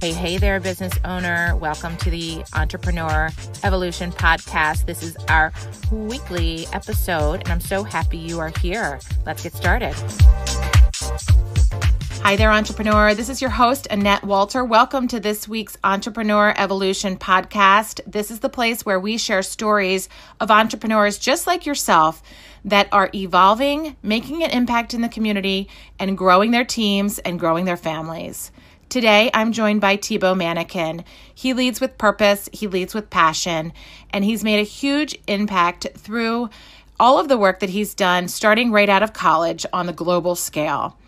Hey, hey there, business owner. Welcome to the Entrepreneur Evolution Podcast. This is our weekly episode, and I'm so happy you are here. Let's get started. Hi there, entrepreneur. This is your host, Annette Walter. Welcome to this week's Entrepreneur Evolution Podcast. This is the place where we share stories of entrepreneurs just like yourself that are evolving, making an impact in the community, and growing their teams and growing their families. Today, I'm joined by Thibault Manekin. He leads with purpose, he leads with passion, and he's made a huge impact through all of the work that he's done starting right out of college on the global scale.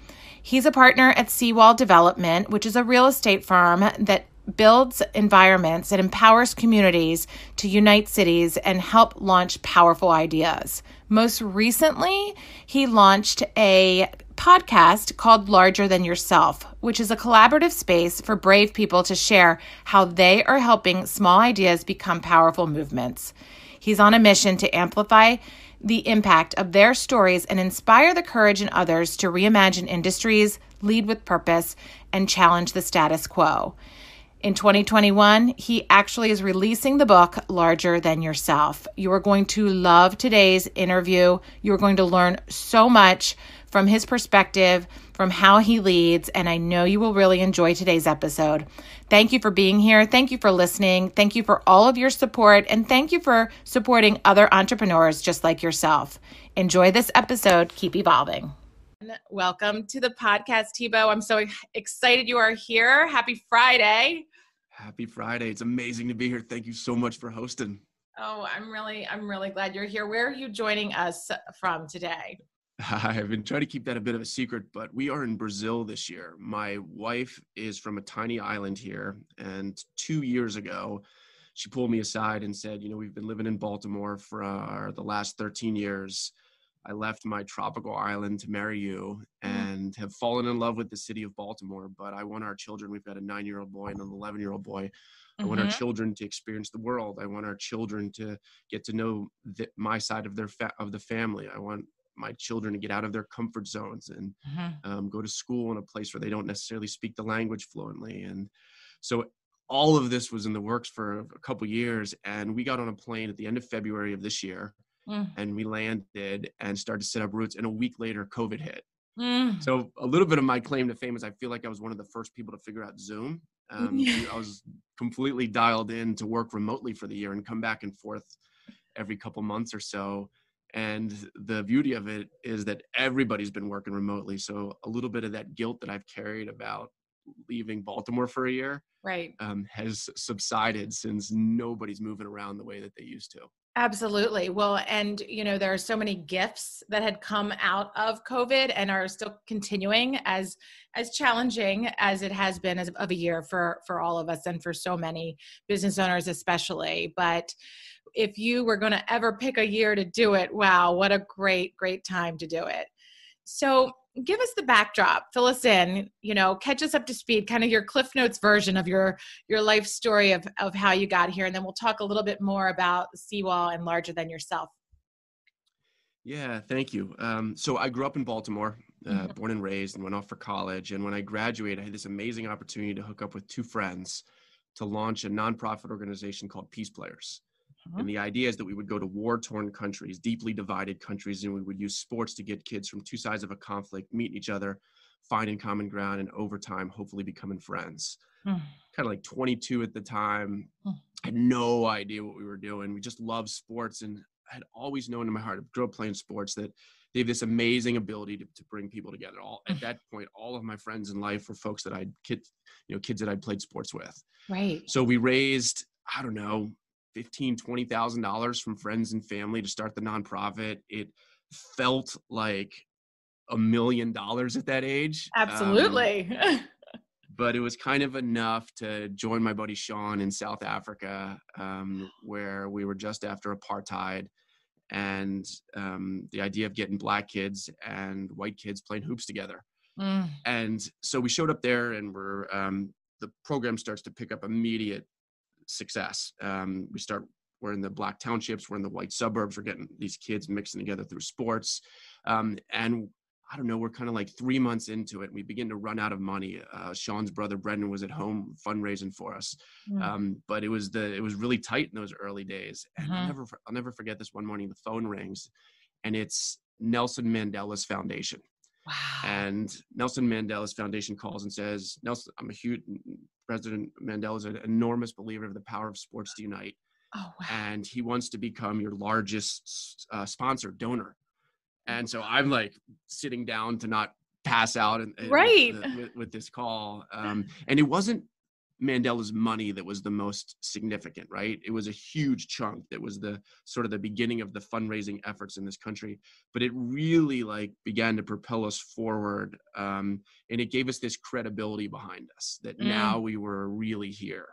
He's a partner at Seawall Development, which is a real estate firm that builds environments that empowers communities to unite cities and help launch powerful ideas. Most recently, he launched a podcast called Larger Than Yourself, which is a collaborative space for brave people to share how they are helping small ideas become powerful movements. He's on a mission to amplify the impact of their stories and inspire the courage in others to reimagine industries, lead with purpose, and challenge the status quo. In 2021, he actually is releasing the book Larger Than Yourself. You are going to love today's interview. You are going to learn so much from his perspective, from how he leads, and I know you will really enjoy today's episode. Thank you for being here. Thank you for listening. Thank you for all of your support, and thank you for supporting other entrepreneurs just like yourself. Enjoy this episode. Keep evolving. Welcome to the podcast, Thibault. I'm so excited you are here. Happy Friday. Happy Friday. It's amazing to be here. Thank you so much for hosting. Oh, I'm really, I'm really glad you're here. Where are you joining us from today? I've been trying to keep that a bit of a secret, but we are in Brazil this year. My wife is from a tiny island here, and two years ago, she pulled me aside and said, "You know, we've been living in Baltimore for uh, the last 13 years. I left my tropical island to marry you, mm-hmm. and have fallen in love with the city of Baltimore. But I want our children. We've got a nine-year-old boy and an 11-year-old boy." I want mm-hmm. our children to experience the world. I want our children to get to know the, my side of their fa- of the family. I want my children to get out of their comfort zones and mm-hmm. um, go to school in a place where they don't necessarily speak the language fluently and so all of this was in the works for a couple years and we got on a plane at the end of february of this year mm. and we landed and started to set up roots and a week later covid hit mm. so a little bit of my claim to fame is i feel like i was one of the first people to figure out zoom um, i was completely dialed in to work remotely for the year and come back and forth every couple months or so and the beauty of it is that everybody's been working remotely. So a little bit of that guilt that i've carried about leaving baltimore for a year right. um, has subsided since nobody's moving around the way that they used to. Absolutely. Well and you know there are so many gifts that had come out of covid and are still continuing as as challenging as it has been as of a year for for all of us and for so many business owners especially. But if you were going to ever pick a year to do it, wow, what a great, great time to do it. So, give us the backdrop fill us in you know catch us up to speed kind of your cliff notes version of your your life story of of how you got here and then we'll talk a little bit more about seawall and larger than yourself yeah thank you um, so i grew up in baltimore uh, mm-hmm. born and raised and went off for college and when i graduated i had this amazing opportunity to hook up with two friends to launch a nonprofit organization called peace players uh-huh. And the idea is that we would go to war torn countries, deeply divided countries, and we would use sports to get kids from two sides of a conflict, meet each other, finding common ground, and over time, hopefully becoming friends. Mm. Kind of like 22 at the time, mm. had no idea what we were doing. We just loved sports, and I had always known in my heart, I grew up playing sports, that they have this amazing ability to, to bring people together. All at mm. that point, all of my friends in life were folks that I'd kids, you know, kids that I'd played sports with. Right. So we raised, I don't know, fifteen, twenty thousand dollars from friends and family to start the nonprofit. It felt like a million dollars at that age. Absolutely. Um, but it was kind of enough to join my buddy Sean in South Africa, um, where we were just after apartheid. And um, the idea of getting black kids and white kids playing hoops together. Mm. And so we showed up there, and we're um, the program starts to pick up immediate success. Um, we start we're in the black townships, we're in the white suburbs, we're getting these kids mixing together through sports, um, and I don't know, we're kind of like three months into it. We begin to run out of money. Uh, Sean's brother Brendan was at home fundraising for us, mm. um, but it was the it was really tight in those early days. And mm-hmm. I'll never I'll never forget this one morning. The phone rings, and it's Nelson Mandela's foundation. Wow. And Nelson Mandela's foundation calls and says, Nelson, I'm a huge President Mandela is an enormous believer of the power of sports to unite. Oh, wow. And he wants to become your largest uh, sponsor, donor. And so I'm like sitting down to not pass out and, right. with, with, with, this call. Um, and it wasn't Mandela's money that was the most significant, right? It was a huge chunk that was the sort of the beginning of the fundraising efforts in this country. But it really like began to propel us forward, um, and it gave us this credibility behind us that mm. now we were really here.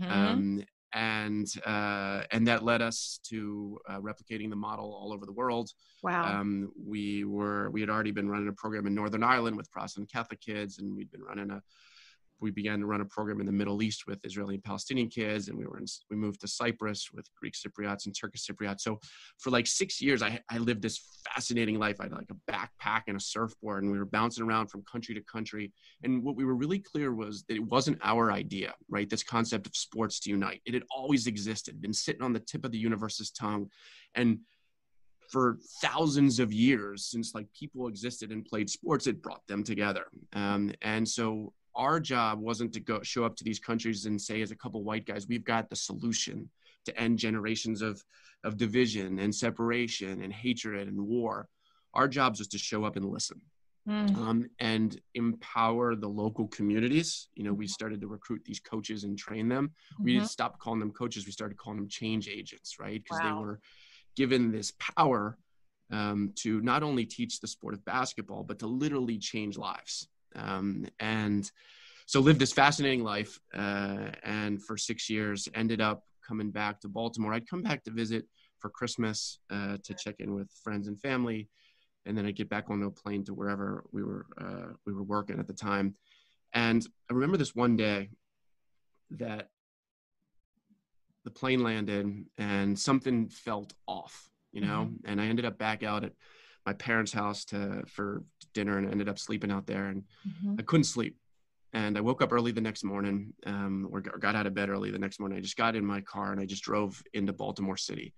Mm-hmm. Um, and uh, and that led us to uh, replicating the model all over the world. Wow. Um, we were we had already been running a program in Northern Ireland with Protestant Catholic kids, and we'd been running a we began to run a program in the Middle East with Israeli and Palestinian kids, and we were in, we moved to Cyprus with Greek Cypriots and Turkish Cypriots. So for like six years, I, I lived this fascinating life. I had like a backpack and a surfboard, and we were bouncing around from country to country. And what we were really clear was that it wasn't our idea, right? This concept of sports to unite. It had always existed, been sitting on the tip of the universe's tongue, and for thousands of years since like people existed and played sports it brought them together um, and so our job wasn't to go show up to these countries and say as a couple white guys we've got the solution to end generations of of division and separation and hatred and war. Our jobs was to show up and listen mm. um, and empower the local communities. You know we started to recruit these coaches and train them. Mm-hmm. we stopped calling them coaches. We started calling them change agents right? Because wow. they were given this power um, to not only teach the sport of basketball but to literally change lives um, and so lived this fascinating life uh, and for six years ended up coming back to baltimore. I'd come back to visit for christmas uh, to check in with friends and family and then i'd get back on the plane to wherever we were uh, we were working at the time. And i remember this one day that the plane landed and something felt off you know? Mm-hmm. and i ended up back out at my parents' house to for dinner and ended up sleeping out there and mm-hmm. I couldn't sleep. And I woke up early the next morning, um, or got out of bed early the next morning. I just got in my car and I just drove into Baltimore City.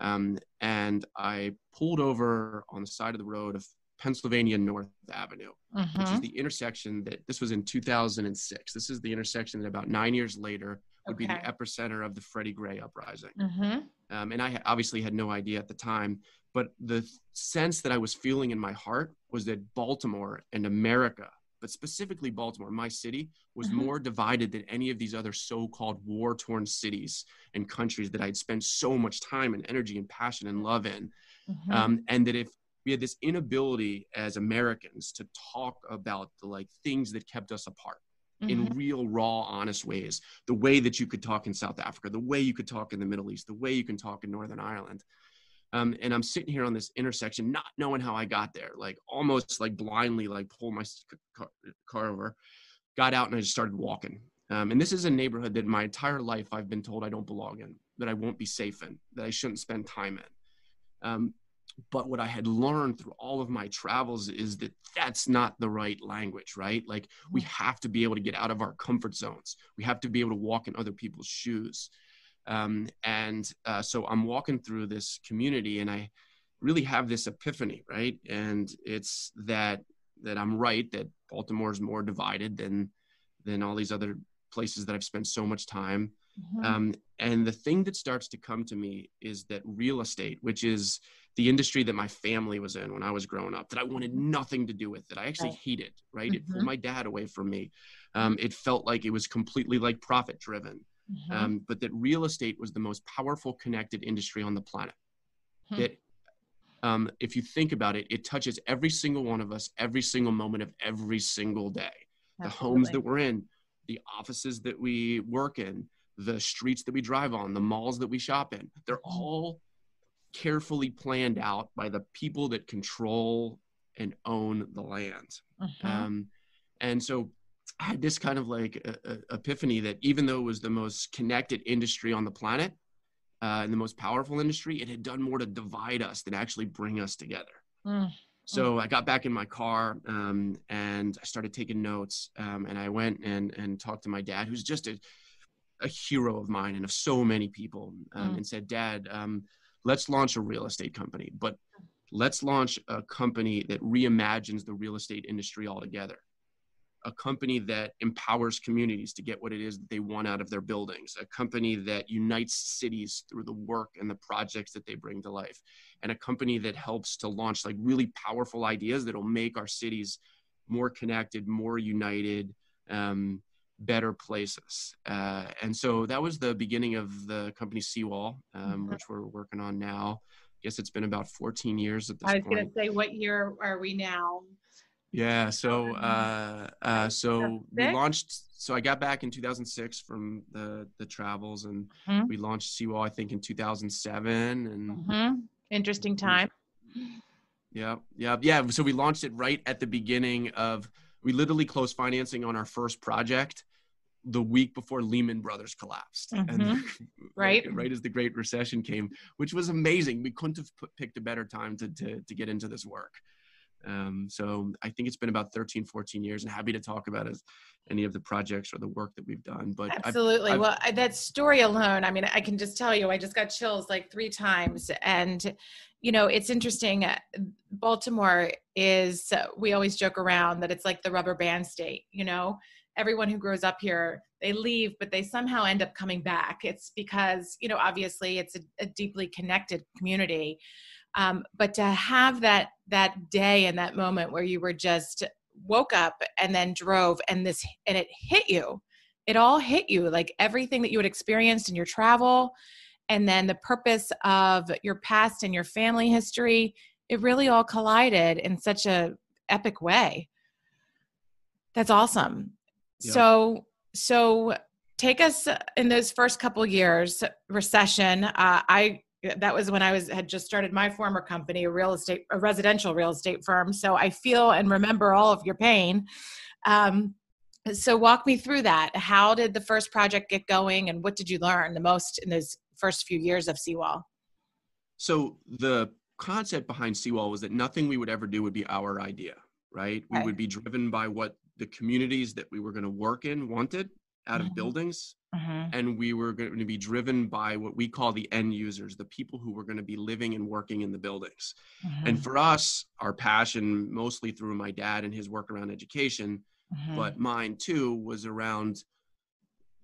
Um, and I pulled over on the side of the road of Pennsylvania North Avenue, mm-hmm. which is mm-hmm. the intersection that this was in 2006. This is the intersection that about nine years later would okay. be the epicenter of the Freddie Gray uprising. Mm-hmm. Um, and I obviously had no idea at the time, but the sense that I was feeling in my heart was that Baltimore and America, but specifically Baltimore, my city, was mm-hmm. more divided than any of these other so called war torn cities and countries that I'd spent so much time and energy and passion and love in. Mm-hmm. Um, and that if we had this inability as Americans to talk about the like things that kept us apart. Mm-hmm. in real raw honest ways the way that you could talk in south africa the way you could talk in the middle east the way you can talk in northern ireland um, and I'm sitting here on this intersection, not knowing how I got there, like almost like blindly, like pull my car, car over, got out and I just started walking. Um, and this is a neighborhood that my entire life I've been told I don't belong in, that I won't be safe in, that I shouldn't spend time in. Um, but what I had learned through all of my travels is that that's not the right language, right? Like we mm. have to be able to get out of our comfort zones. We have to be able to walk in other people's shoes. Um, and uh, so I'm walking through this community and I really have this epiphany, right? And it's that that I'm right that Baltimore is more divided than than all these other places that I've spent so much time. Mm-hmm. Um, and the thing that starts to come to me is that real estate, which is the industry that my family was in when I was growing up, that I wanted nothing to do with, that I actually right. hated, right? Mm-hmm. It pulled mm-hmm. my dad away from me. Um, it felt like it was completely like profit driven mm-hmm. um, but that real estate was the most powerful connected industry on the planet. Hmm. That um, if you think about it, it touches every single one of us every single moment of every single day. Absolutely. The homes that we're in, the offices that we work in, the streets that we drive on, the malls that we shop in, they're mm-hmm. all carefully planned out by the people that control and own the land. Mm-hmm. Um, and so I had this kind of like a, a epiphany that even though it was the most connected industry on the planet uh, and the most powerful industry, it had done more to divide us than actually bring us together. Mm. So I got back in my car um, and I started taking notes. Um, and I went and and talked to my dad, who's just a, a hero of mine and of so many people, um, mm. and said, "Dad, um, let's launch a real estate company, but let's launch a company that reimagines the real estate industry altogether." a company that empowers communities to get what it is that they want out of their buildings, a company that unites cities through the work and the projects that they bring to life, and a company that helps to launch like really powerful ideas that'll make our cities more connected, more united, um, better places. Uh, and so that was the beginning of the company Seawall, um, mm-hmm. which we're working on now. I guess it's been about 14 years at this point. I was going to say, what year are we now? Yeah. So, uh, uh, so we launched. So I got back in 2006 from the the travels, and mm-hmm. we launched Seawall. I think in 2007. And mm-hmm. interesting time. Yeah, yeah, yeah. So we launched it right at the beginning of. We literally closed financing on our first project the week before Lehman Brothers collapsed, mm-hmm. and right, right as the Great Recession came, which was amazing. We couldn't have put, picked a better time to to to get into this work. Um, so I think it's been about 13, 14 years and happy to talk about as any of the projects or the work that we've done. But absolutely. I've, I've, well, that story alone, I mean, I can just tell you, I just got chills like three times. And, you know, it's interesting. Uh, Baltimore is, uh, we always joke around that it's like the rubber band state, you know, everyone who grows up here they leave but they somehow end up coming back. It's because you know obviously it's a, a deeply connected community. Um, but to have that that day and that moment where you were just woke up and then drove and this and it hit you it all hit you like everything that you had experienced in your travel and then the purpose of your past and your family history it really all collided in such a epic way. That's awesome yeah. so so take us in those first couple years recession uh, i that was when I was had just started my former company, a real estate, a residential real estate firm. So I feel and remember all of your pain. Um, so walk me through that. How did the first project get going, and what did you learn the most in those first few years of Seawall? So the concept behind Seawall was that nothing we would ever do would be our idea, right? We would be driven by what the communities that we were going to work in wanted out of mm-hmm. buildings mm-hmm. and we were going to be driven by what we call the end users the people who were going to be living and working in the buildings mm-hmm. and for us our passion mostly through my dad and his work around education mm-hmm. but mine too was around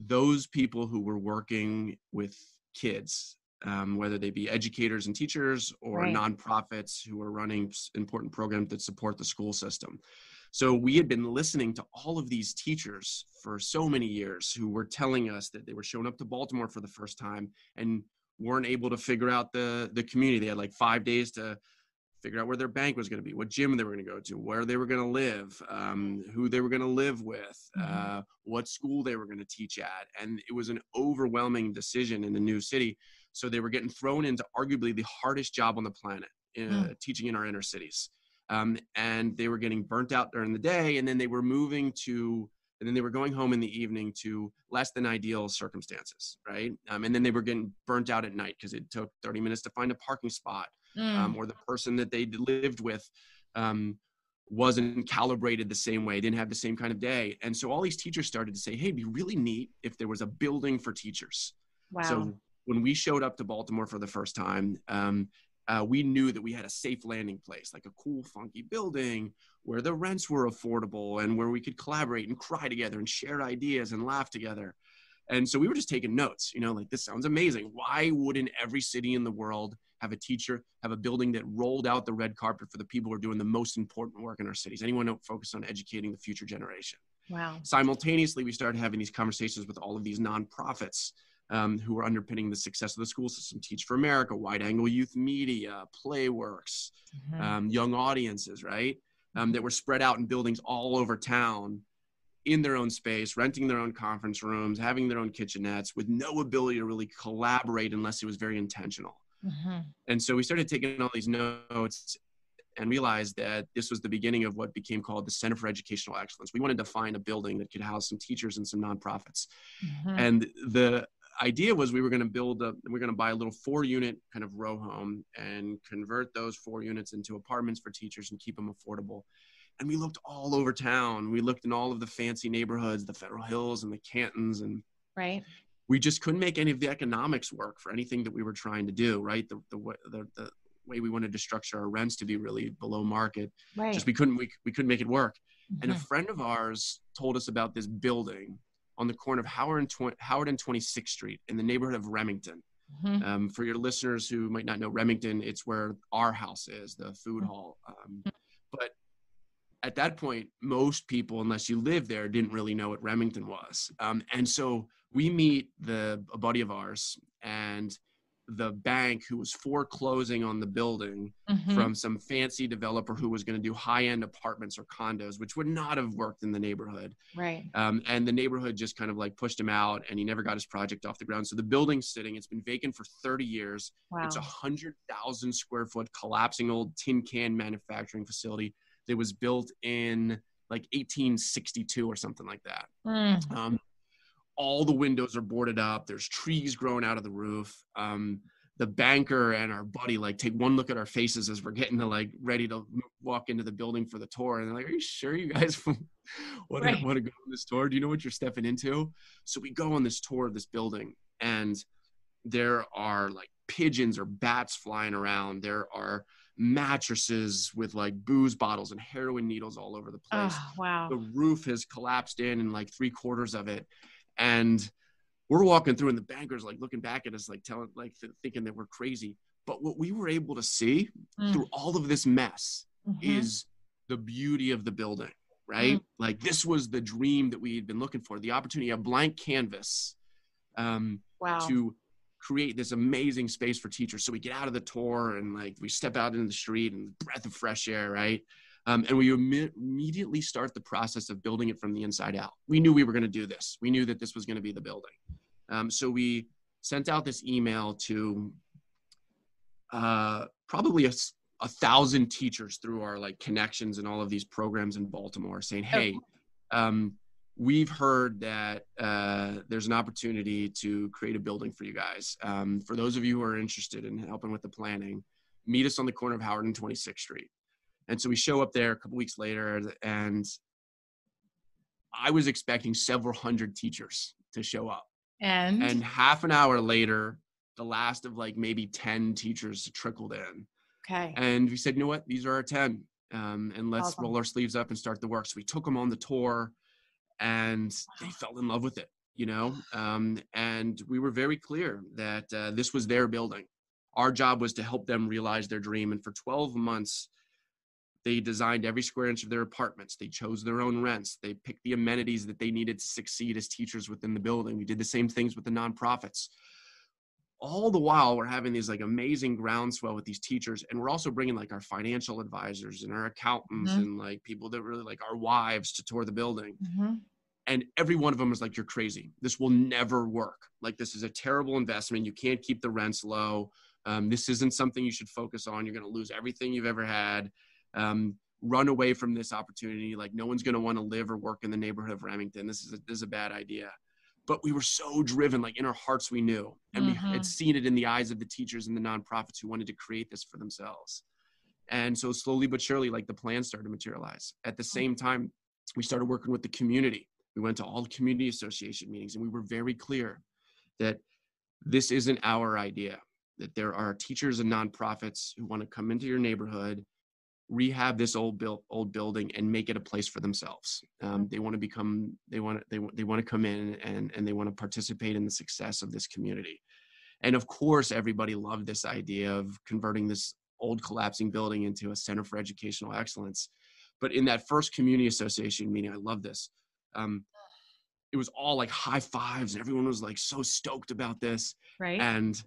those people who were working with kids um, whether they be educators and teachers or right. nonprofits who are running important programs that support the school system so we had been listening to all of these teachers for so many years who were telling us that they were showing up to Baltimore for the first time and weren't able to figure out the the community. They had like five days to figure out where their bank was going to be, what gym they were going to go to, where they were going to live, um, who they were going to live with, mm-hmm. uh, what school they were going to teach at. And it was an overwhelming decision in the new city. So they were getting thrown into arguably the hardest job on the planet, uh, mm. teaching in our inner cities um, and they were getting burnt out during the day and then they were moving to and then they were going home in the evening to less than ideal circumstances right um, and then they were getting burnt out at night because it took 30 minutes to find a parking spot um, mm. um, or the person that they lived with um, wasn't calibrated the same way didn't have the same kind of day and so all these teachers started to say hey it'd be really neat if there was a building for teachers wow. so when we showed up to baltimore for the first time um, uh, we knew that we had a safe landing place, like a cool, funky building where the rents were affordable and where we could collaborate and cry together and share ideas and laugh together. And so we were just taking notes, you know, like this sounds amazing. Why wouldn't every city in the world have a teacher, have a building that rolled out the red carpet for the people who are doing the most important work in our cities? Anyone focused on educating the future generation? Wow. Simultaneously, we started having these conversations with all of these nonprofits um, who are underpinning the success of the school system Teach for America, Wide Angle Youth Media, Playworks, mm-hmm. um, Young Audiences, right? Um, that were spread out in buildings all over town in their own space, renting their own conference rooms, having their own kitchenettes with no ability to really collaborate unless it was very intentional. Mm-hmm. And so we started taking all these notes and realized that this was the beginning of what became called the Center for Educational Excellence. We wanted to find a building that could house some teachers and some nonprofits. Mm-hmm. And the idea was we were going to build a we are going to buy a little four unit kind of row home and convert those four units into apartments for teachers and keep them affordable. And we looked all over town. We looked in all of the fancy neighborhoods the federal hills and the cantons and right. we just couldn't make any of the economics work for anything that we were trying to do right? The the, the, the way we wanted to structure our rents to be really below market. Right. Just we couldn't we, we couldn't make it work. Mm-hmm. and a Mm-hmm. friend of ours told us about this building on the corner of Howard and, Tw- Howard and 26th Street in the neighborhood of Remington. Mhm. Um, for your listeners who might not know Remington, it's where R. House is, the food hall. Um, but at that point, most people, unless you live there, didn't really know what Remington was. Um, and so we meet the a buddy of ours and the bank who was foreclosing on the building Mhm. from some fancy developer who was going to do high-end apartments or condos, which would not have worked in the neighborhood. right Um, and the neighborhood just kind of like pushed him out, and he never got his project off the ground. So the building's sitting; it's been vacant for 30 years. wow It's a hundred thousand square foot collapsing old tin can manufacturing facility that was built in like 1862 or something like that. Mm. Um, all the windows are boarded up. There's trees growing out of the roof. Um, the banker and our buddy like take one look at our faces as we're getting to like ready to walk into the building for the tour, and they're like, "Are you sure you guys want Right. to want to go on this tour? Do you know what you're stepping into?" So we go on this tour of this building, and there are like pigeons or bats flying around. There are mattresses with like booze bottles and heroin needles all over the place oh, wow the roof has collapsed in and like three quarters of it and we're walking through and the bankers like looking back at us like telling like th- thinking that we're crazy but what we were able to see Mm. through all of this mess Mhm. is the beauty of the building right like this was the dream that we had been looking for the opportunity a blank canvas um, wow to create this amazing space for teachers. So we get out of the tour and like we step out into the street and breath of fresh air, right? Um, and we imme- immediately start the process of building it from the inside out. We knew we were going to do this. We knew that this was going to be the building. Um, so we sent out this email to uh, probably a thousand teachers through our like connections and all of these programs in Baltimore, saying, "Hey, um, we've heard that uh, there's an opportunity to create a building for you guys. Um, for those of you who are interested in helping with the planning, meet us on the corner of Howard and 26th Street. And so we show up there a couple weeks later, and I was expecting several hundred teachers to show up. and, And half an hour later, the last of like maybe 10 teachers trickled in. okay And we said, you know what? These are our 10. Um, and let's Awesome. roll our sleeves up and start the work. So we took them on the tour and they fell in love with it, you know? Um, and we were very clear that uh, this was their building. Our job was to help them realize their dream. And for 12 months, they designed every square inch of their apartments. They chose their own rents. They picked the amenities that they needed to succeed as teachers within the building. We did the same things with the nonprofits all the while we're having these like amazing groundswell with these teachers and we're also bringing like our financial advisors and our accountants Mhm. and like people that really like our wives to tour the building Mhm. and every one of them was like you're crazy this will never work like this is a terrible investment you can't keep the rents low um, this isn't something you should focus on you're going to lose everything you've ever had um, run away from this opportunity. Like no one's going to want to live or work in the neighborhood of remington. This is a, this is a bad idea. But we were so driven like in our hearts we knew. And we Mhm. had seen it in the eyes of the teachers and the nonprofits who wanted to create this for themselves. And so slowly but surely like the plan started to materialize. At the same time we started working with the community. We went to all the community association meetings and we were very clear that this isn't our idea that there are teachers and nonprofits who want to come into your neighborhood rehab this old built old building and make it a place for themselves. Um, they want to become they want to they, they want to come in and and they want to participate in the success of this community. And of course everybody loved this idea of converting this old collapsing building into a center for educational excellence. But in that first community association meeting i love this um, it was all like high fives and everyone was like so stoked about this. Right. And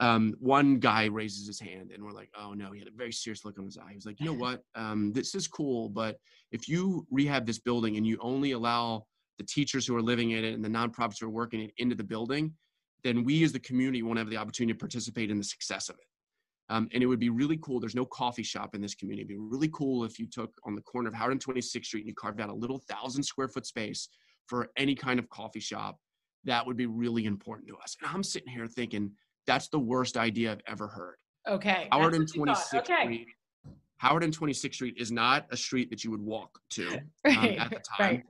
um, one guy raises his hand and we're like oh no he had a very serious look on his eye. He was like you know what? Um, this is cool but if you rehab this building and you only allow the teachers who are living in it and the nonprofits who are working it into the building then we as the community won't have the opportunity to participate in the success of it. Um, and it would be really cool there's no coffee shop in this community. It'd be really cool if you took on the corner of howard and 26th street and you carved out a little thousand square foot space for any kind of coffee shop that would be really important to us. And I'm sitting here thinking, that's the worst idea I've ever heard. Okay. Howard and 26th okay. Street. Howard and 26th Street is not a street that you would walk to um, right. um, at the time.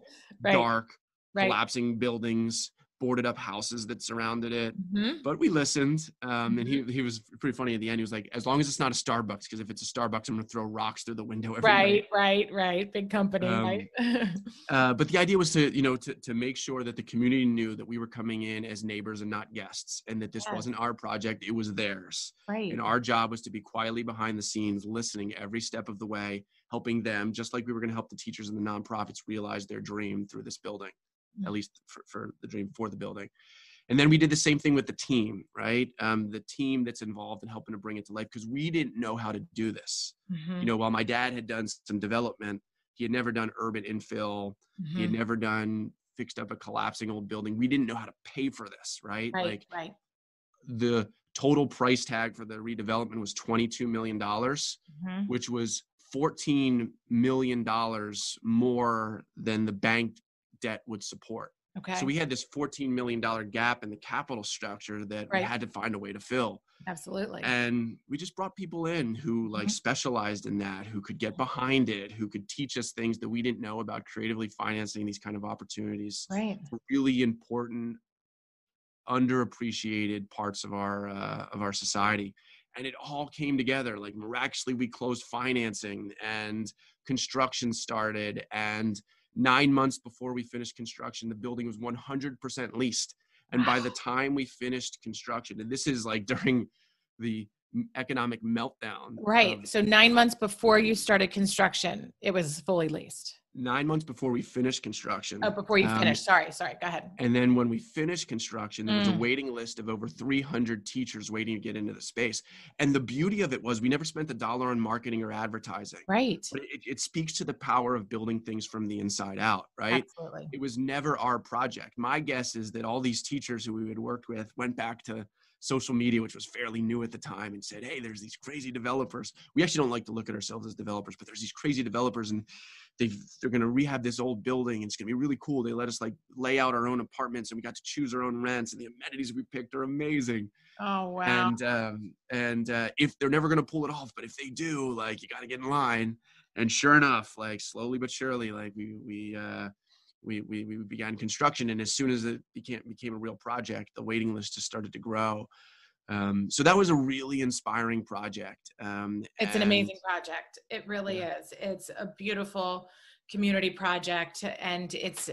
Right. Dark, right. collapsing buildings, boarded up houses that surrounded it. Mm-hmm. But we listened, um, and he mm-hmm. he was pretty funny at the end. He was like, "As long as it's not a Starbucks, because if it's a Starbucks, I'm gonna throw rocks through the window." Every right, night. right, right. Big company, um, right? uh, but the idea was to you know to to make sure that the community knew that we were coming in as neighbors and not guests, and that this yes. wasn't our project; it was theirs. Right. And our job was to be quietly behind the scenes, listening every step of the way, helping them, just like we were going to help the teachers and the nonprofits realize their dream through this building. At least for, for the dream for the building and then we did the same thing with the team right um, the team that's involved in helping to bring it to life because we didn't know how to do this mm-hmm. you know while my dad had done some development he had never done urban infill mm-hmm. he had mm-hmm. never done fixed up a collapsing old building we didn't know how to pay for this right, right like right the total price tag for the redevelopment was 22 million dollars mm-hmm. which was 14 million dollars more than the bank debt would support Okay. So we had this $14 million gap in the capital structure that right. we had to find a way to fill. Absolutely. And we just brought people in who like mm-hmm. specialized in that, who could get behind it, who could teach us things that we didn't know about creatively financing these kind of opportunities. Right. Really important, underappreciated parts of our uh, of our society. And it all came together. Like miraculously, we closed financing and construction started and nine months before we finished construction, the building was 100% leased. And by the time we finished construction, and this is like during the economic meltdown. Right. Of, so nine months before you started construction, it was fully leased nine months before we finished construction. Oh, before you um, finished. Sorry, sorry. Go ahead. And then when we finished construction, there was mm. a waiting list of over 300 teachers waiting to get into the space. And the beauty of it was we never spent a dollar on marketing or advertising. Right. It, it speaks to the power of building things from the inside out, right? Absolutely. It was never our project. My guess is that all these teachers who we had worked with went back to social media, which was fairly new at the time, and said, "Hey, there's these crazy developers. We actually don't like to look at ourselves as developers, but there's these crazy developers, and they they're going to rehab this old building, and it's going to be really cool. They let us like lay out our own apartments, and we got to choose our own rents, and the amenities we picked are amazing. Oh wow! And um, and uh, if they're never going to pull it off, but if they do, like you got to get in line. And sure enough, like slowly but surely, like we we uh, we, we, we began construction and as soon as it became became a real project the waiting list just started to grow. Um, so that was a really inspiring project um, it's an amazing project. It really yeah. is. It's a beautiful community project and it's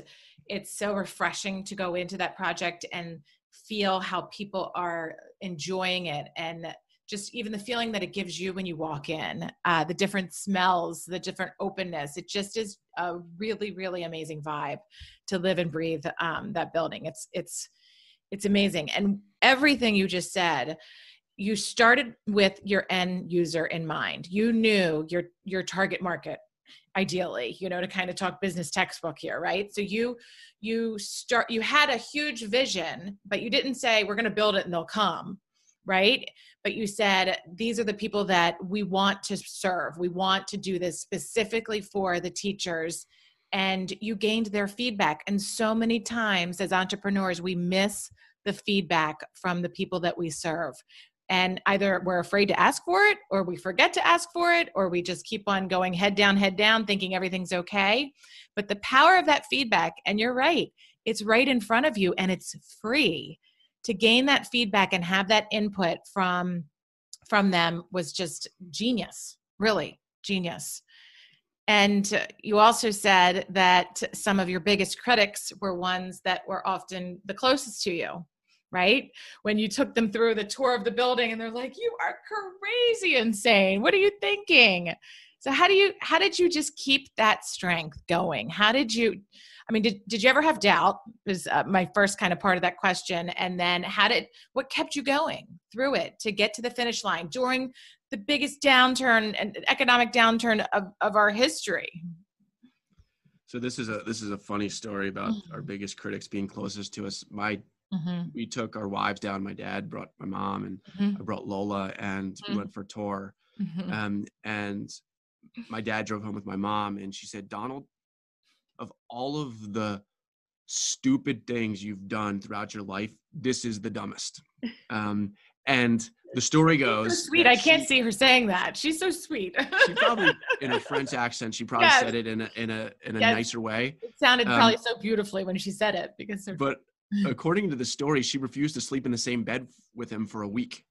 it's so refreshing to go into that project and feel how people are enjoying it and just even the feeling that it gives you when you walk in, uh, the different smells, the different openness. It just is a really, really amazing vibe to live and breathe um, that building. It's it's it's amazing, and everything you just said. You started with your end user in mind. You knew your your target market ideally you know to kind of talk business textbook here right so you you start you had a huge vision but you didn't say we're going to build it and they'll come right? But you said these are the people that we want to serve. We want to do this specifically for the teachers. And you gained their feedback. And so many times as entrepreneurs, we miss the feedback from the people that we serve. And either we're afraid to ask for it, or we forget to ask for it, or we just keep on going head down, head down, thinking everything's okay. But the power of that feedback, and you're right, it's right in front of you and it's free to gain that feedback and have that input from from them was just genius really genius. And uh, you also said that some of your biggest critics were ones that were often the closest to you right? When you took them through the tour of the building and they're like you are crazy insane. What are you thinking? So how do you how did you just keep that strength going? How did you I mean, did, did you ever have doubt? Was uh, my first kind of part of that question. And then how did, what kept you going through it to get to the finish line during the biggest downturn and economic downturn of, of our history? So this is a, this is a funny story about mm-hmm. our biggest critics being closest to us. My, mm-hmm. we took our wives down. My dad brought my mom and mm-hmm. I brought Lola and we mm-hmm. went for a tour. Mm-hmm. Um, and my dad drove home with my mom and she said, Donald, of all of the stupid things you've done throughout your life, this is the dumbest. Um, and the story goes so sweet. I can't see her saying that. She's so sweet. she probably in a French accent, she probably yes. said it in a in a in a yes. nicer way. It sounded um, probably so beautifully when she said it because but according to the story, she refused to sleep in the same bed with him for a week.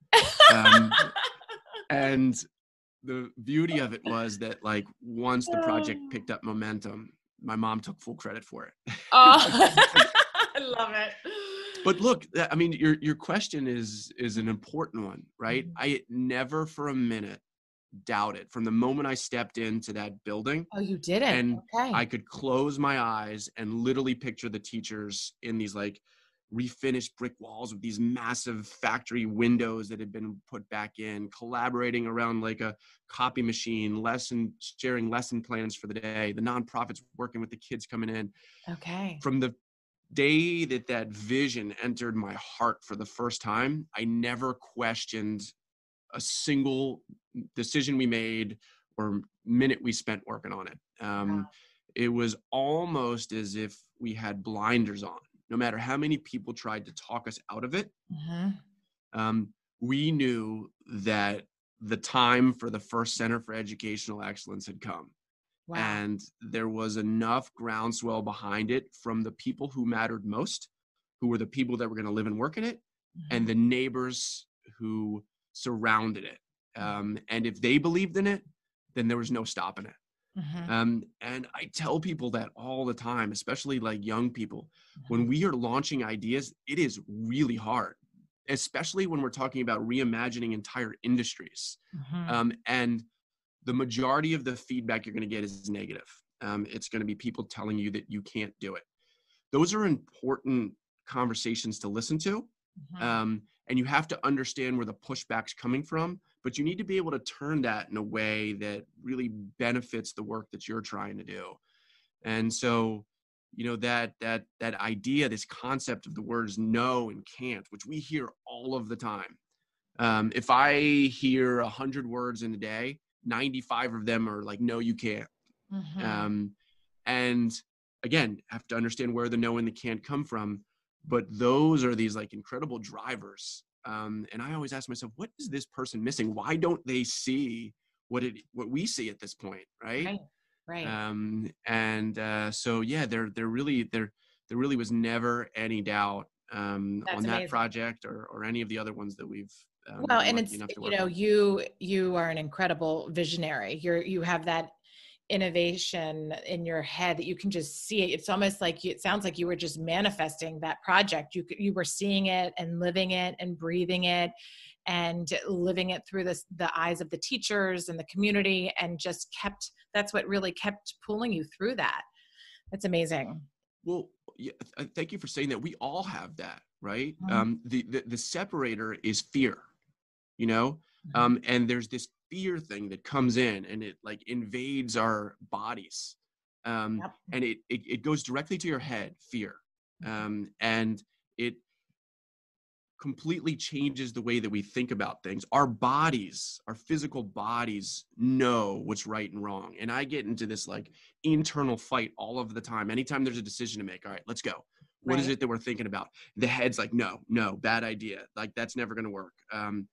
Um, and the beauty of it was that like once the project picked up momentum, my mom took full credit for it. Oh, I love it. But look, I mean, your your question is is an important one, right? Mm-hmm. I never for a minute doubted from the moment I stepped into that building. Oh, you didn't? And okay. I could close my eyes and literally picture the teachers in these like refinished brick walls with these massive factory windows that had been put back in, collaborating around like a copy machine, lesson sharing lesson plans for the day, the nonprofits working with the kids coming in. Okay. From the day that that vision entered my heart for the first time, I never questioned a single decision we made or minute we spent working on it. Um, wow. It was almost as if we had blinders on no matter how many people tried to talk us out of it, mm-hmm. um, we knew that the time for the first Center for Educational Excellence had come. Wow. And there was enough groundswell behind it from the people who mattered most, who were the people that were going to live and work in it, mm-hmm. and the neighbors who surrounded it. Um, and if they believed in it, then there was no stopping it. Mm-hmm. Um, and I tell people that all the time, especially like young people, mm-hmm. when we are launching ideas, it is really hard, especially when we're talking about reimagining entire industries. Mm-hmm. Um, and the majority of the feedback you're going to get is negative. Um, it's going to be people telling you that you can't do it. Those are important conversations to listen to. Mm-hmm. Um, and you have to understand where the pushback's coming from but you need to be able to turn that in a way that really benefits the work that you're trying to do. And so you know that that that idea this concept of the words no and can't which we hear all of the time. Um, if i hear a hundred words in a day 95 of them are like no you can't. Mm-hmm. um, and again have to understand where the no and the can't come from but those are these like incredible drivers um, and i always ask myself what is this person missing? Why don't they see what it what we see at this point? Right? Right, right. Um, and uh, so yeah there there really there there really was never any doubt um, on that project or or any of the other ones that we've um, well and it's you know on. you you are an incredible visionary. You're you have that innovation in your head that you can just see it. It's almost like you, it sounds like you were just manifesting that project. You you were seeing it and living it and breathing it and living it through this the eyes of the teachers and the community and just kept that's what really kept pulling you through that. That's amazing. Well, yeah, thank you for saying that. We all have that, right? Mm-hmm. Um, the, the the separator is fear, you know, mm-hmm. um, and there's this fear thing that comes in and it like invades our bodies. Um, yep. and it, it, it goes directly to your head fear. Um, and it completely changes the way that we think about things. Our bodies our physical bodies know what's right and wrong. And i get into this like internal fight all of the time. Anytime there's a decision to make all right let's go. What right. is it that we're thinking about? The head's like no no bad idea. Like that's never going to work. Um,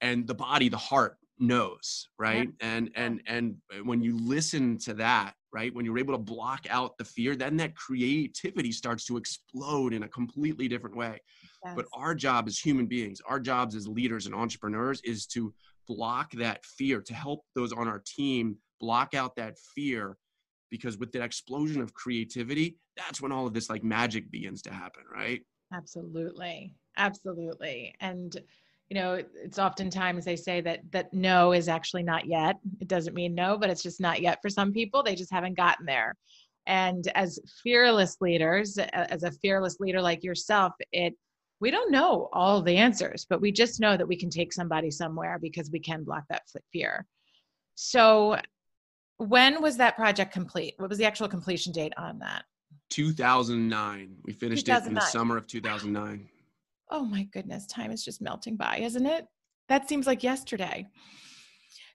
and the body the heart knows right? Yeah. and and and when you listen to that right when you're able to block out the fear then that creativity starts to explode in a completely different way. Yes. but our job as human beings our jobs as leaders and entrepreneurs is to block that fear to help those on our team block out that fear because with that explosion of creativity that's when all of this like magic begins to happen right? Absolutely. Absolutely. And you know it's oftentimes they say that that no is actually not yet. It doesn't mean no but it's just not yet for some people. They just haven't gotten there. And as fearless leaders as a fearless leader like yourself it we don't know all the answers but we just know that we can take somebody somewhere because we can block that fear. So when was that project complete? What was the actual completion date on that? 2009 we finished 2009. it in the summer of 2009 oh my goodness, time is just melting by, isn't it? That seems like yesterday.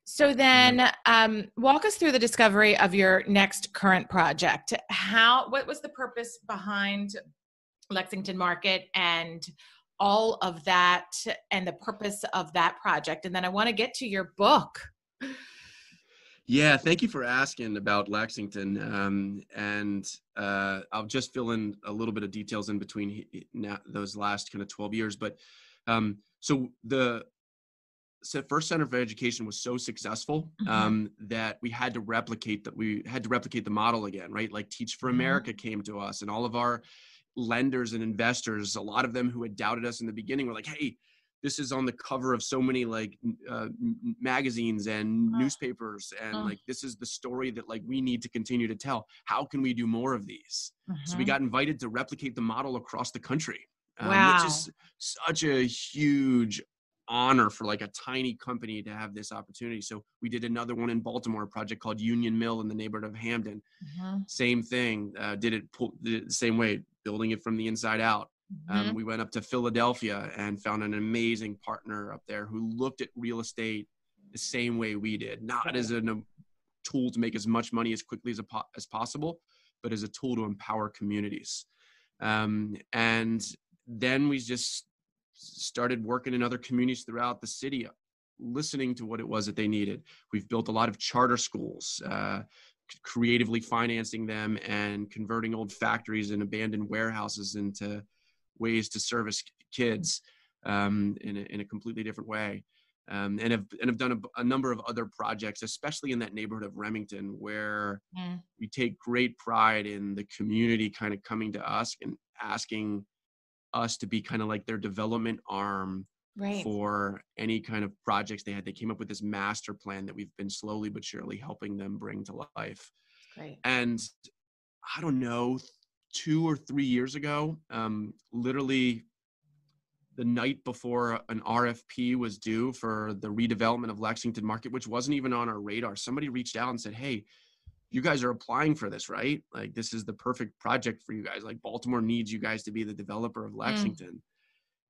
So then, um, walk us through the discovery of your next current project. How? What was the purpose behind Lexington Market and all of that, and the purpose of that project? And then I want to get to your book. Yeah, thank you for asking about Lexington. Um, and uh, I'll just fill in a little bit of details in between now, those last kind of 12 years. But um, so the first center for education was so successful mm-hmm. um, that we had to replicate that we had to replicate the model again right like teach for mm-hmm. america came to us and all of our lenders and investors a lot of them who had doubted us in the beginning were like hey this is on the cover of so many like uh, magazines and newspapers and oh. like this is the story that like we need to continue to tell how can we do more of these so we mm-hmm. got invited to replicate the model across the country um, wow. which is such a huge honor for like a tiny company to have this opportunity. So we did another one in Baltimore, a project called Union Mill in the neighborhood of Hampden Mm-hmm. Same thing, uh, did, it, did, it, the same way, building it from the inside out. Um, mm-hmm. Um, we went up to Philadelphia and found an amazing partner up there who looked at real estate the same way we did, not as a, a tool to make as much money as quickly as, po- as possible, but as a tool to empower communities. Um, and then we just started working in other communities throughout the city, listening to what it was that they needed. We've built a lot of charter schools, uh, creatively financing them and converting old factories and abandoned warehouses into ways to service kids um, in, a, in a completely different way. Um, and have and have done a, a, number of other projects, especially in that neighborhood of Remington, where mm. we take great pride in the community kind of coming to us and asking us to be kind of like their development arm right. for any kind of projects they had. They came up with this master plan that we've been slowly but surely helping them bring to life. Great. And I don't know, two or three years ago, um, literally the night before an RFP was due for the redevelopment of Lexington Market, which wasn't even on our radar, somebody reached out and said, Hey, you guys are applying for this, right? Like this is the perfect project for you guys. Like Baltimore needs you guys to be the developer of mm. Lexington. Mm.